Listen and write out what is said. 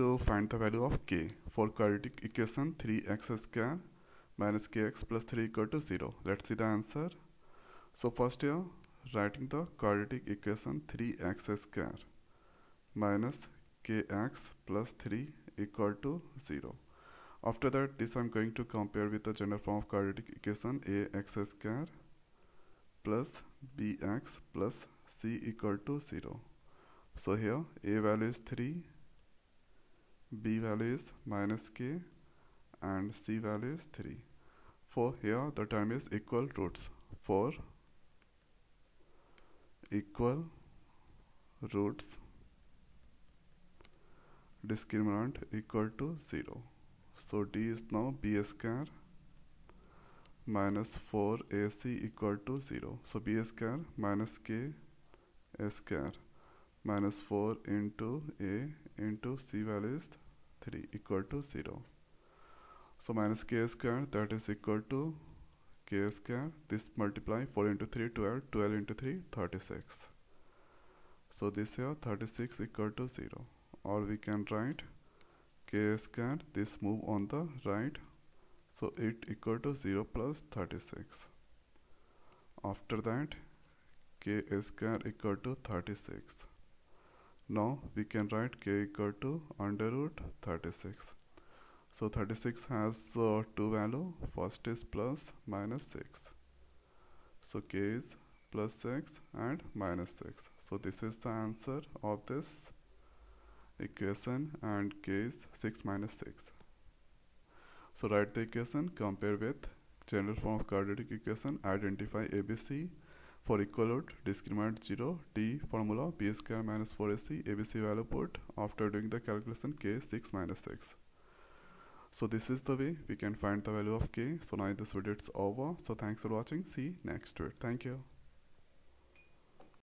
to find the value of k for quadratic equation 3x square minus kx plus 3 equal to 0. Let's see the answer. So first here writing the quadratic equation 3x square minus kx plus 3 equal to 0. After that this I'm going to compare with the general form of quadratic equation ax square plus bx plus c equal to 0. So here a value is 3 b value is minus k and c value is 3 for here the term is equal roots. For equal roots discriminant equal to 0 so d is now b square minus 4ac equal to 0 so b square minus k square minus 4 into a into c value is 3 equal to 0 so minus k square that is equal to k square. This multiply 4 into 3 12 12 into 3 36 so this here 36 equal to 0 or we can write k square this move on the right. So it equal to 0 plus 36 after that k square equal to 36 now we can write k equal to under root 36 so 36 has uh, two value. First is plus minus 6 so k is plus 6 and minus 6 so this is the answer of this equation and k is 6 minus 6 so write the equation compare with general form of quadratic equation identify abc for equal root, discriminant 0, D formula b square minus 4ac, abc value put after doing the calculation k 6 minus 6. So this is the way we can find the value of k. So now this video is over. So thanks for watching. See next week. Thank you.